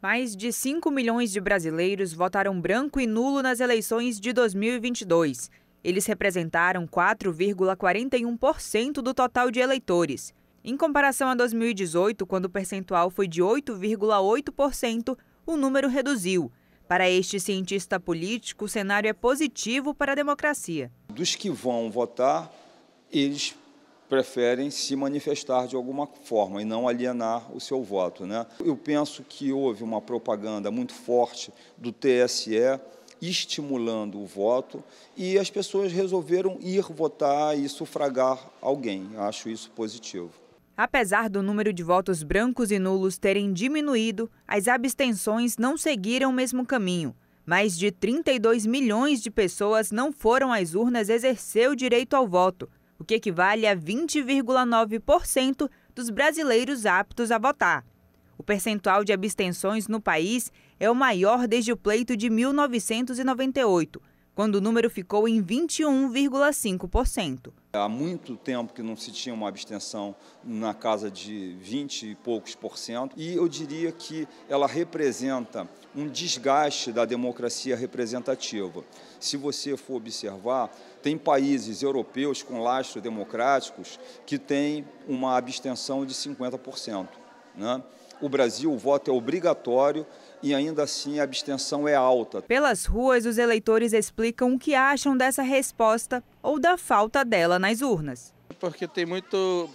Mais de 5 milhões de brasileiros votaram branco e nulo nas eleições de 2022. Eles representaram 4,41% do total de eleitores. Em comparação a 2018, quando o percentual foi de 8,8%, o número reduziu. Para este cientista político, o cenário é positivo para a democracia. Dos que vão votar, eles preferem se manifestar de alguma forma e não alienar o seu voto. Né? Eu penso que houve uma propaganda muito forte do TSE estimulando o voto e as pessoas resolveram ir votar e sufragar alguém. Acho isso positivo. Apesar do número de votos brancos e nulos terem diminuído, as abstenções não seguiram o mesmo caminho. Mais de 32 milhões de pessoas não foram às urnas exercer o direito ao voto, o que equivale a 20,9% dos brasileiros aptos a votar. O percentual de abstenções no país é o maior desde o pleito de 1998, quando o número ficou em 21,5%. Há muito tempo que não se tinha uma abstenção na casa de 20 e poucos por cento, e eu diria que ela representa um desgaste da democracia representativa. Se você for observar, tem países europeus com lastros democráticos que têm uma abstenção de 50%. Né? O Brasil, o voto é obrigatório e ainda assim a abstenção é alta. Pelas ruas, os eleitores explicam o que acham dessa resposta ou da falta dela nas urnas. Porque tem muito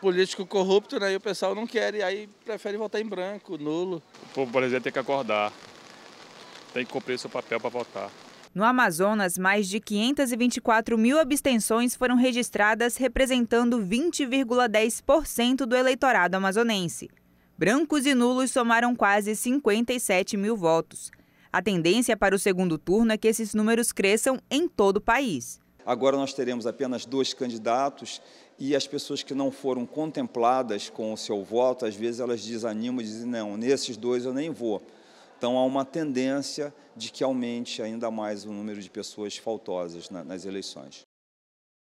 político corrupto, né? E o pessoal não quer, e aí prefere votar em branco, nulo. O povo brasileiro tem que acordar, tem que cumprir seu papel para votar. No Amazonas, mais de 524 mil abstenções foram registradas, representando 20,10% do eleitorado amazonense. Brancos e nulos somaram quase 57 mil votos. A tendência para o segundo turno é que esses números cresçam em todo o país. Agora nós teremos apenas dois candidatos e as pessoas que não foram contempladas com o seu voto, às vezes elas desanimam e dizem: não, nesses dois eu nem vou. Então há uma tendência de que aumente ainda mais o número de pessoas faltosas nas eleições.